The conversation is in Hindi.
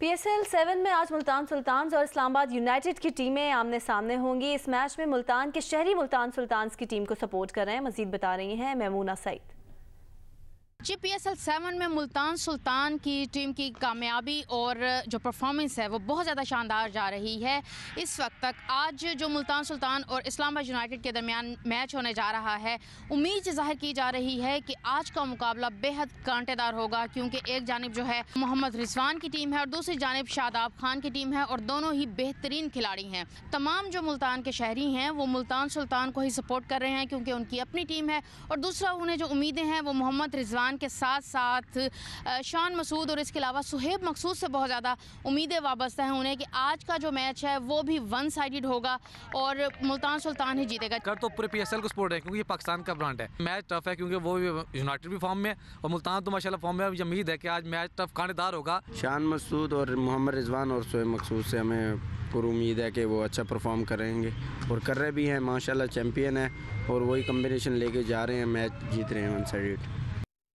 पीएसएल सेवन में आज मुल्तान सुल्तान और इस्लामाबाद यूनाइटेड की टीमें आमने सामने होंगी। इस मैच में मुल्तान के शहरी मुल्तान सुल्तान की टीम को सपोर्ट कर रहे हैं। मजीद बता रही हैं मेमूना सईद। जी पी एस एल सेवन में मुल्तान सुल्तान की टीम की कामयाबी और जो परफॉर्मेंस है, वो बहुत ज़्यादा शानदार जा रही है। इस वक्त तक आज जो मुल्तान सुल्तान और इस्लामाबाद यूनाइटेड के दरमियान मैच होने जा रहा है, उम्मीद ज़ाहिर की जा रही है कि आज का मुकाबला बेहद कांटेदार होगा, क्योंकि एक जानब जो है मोहम्मद रिजवान की टीम है और दूसरी जानब शादाब खान की टीम है और दोनों ही बेहतरीन खिलाड़ी हैं। तमाम जो मुल्तान के शहरी हैं, वो मुल्तान सुल्तान को ही सपोर्ट कर रहे हैं, क्योंकि उनकी अपनी टीम है और दूसरा उन्हें जो उम्मीदें हैं, वो मोहम्मद रिजवान के साथ साथ शान मसूद और इसके अलावा सुहेब मकसूद से बहुत ज़्यादा उम्मीदें वाबस्ता हैं उन्हें कि आज का जो मैच है वो भी वन साइडेड होगा और मुल्तान सुल्तान ही जीतेगा। कर तो पूरे पीएसएल को सपोर्ट है क्योंकि ये पाकिस्तान का ब्रांड है। मैच टफ है क्योंकि वो यूनाइटेड भी फॉर्म में और मुल्तान तो माशाल्लाह फॉर्म में उम्मीद है कि आज मैच टफ खानेदार होगा। शान मसूद और मोहम्मद रिजवान और सोहेब मकसूद से हमें पूरी उम्मीद है कि वो अच्छा परफॉर्म करेंगे और कर रहे भी हैं माशाल्लाह चैम्पियन है और वही कम्बिनेशन लेके जा रहे हैं मैच जीत रहे हैं वन साइड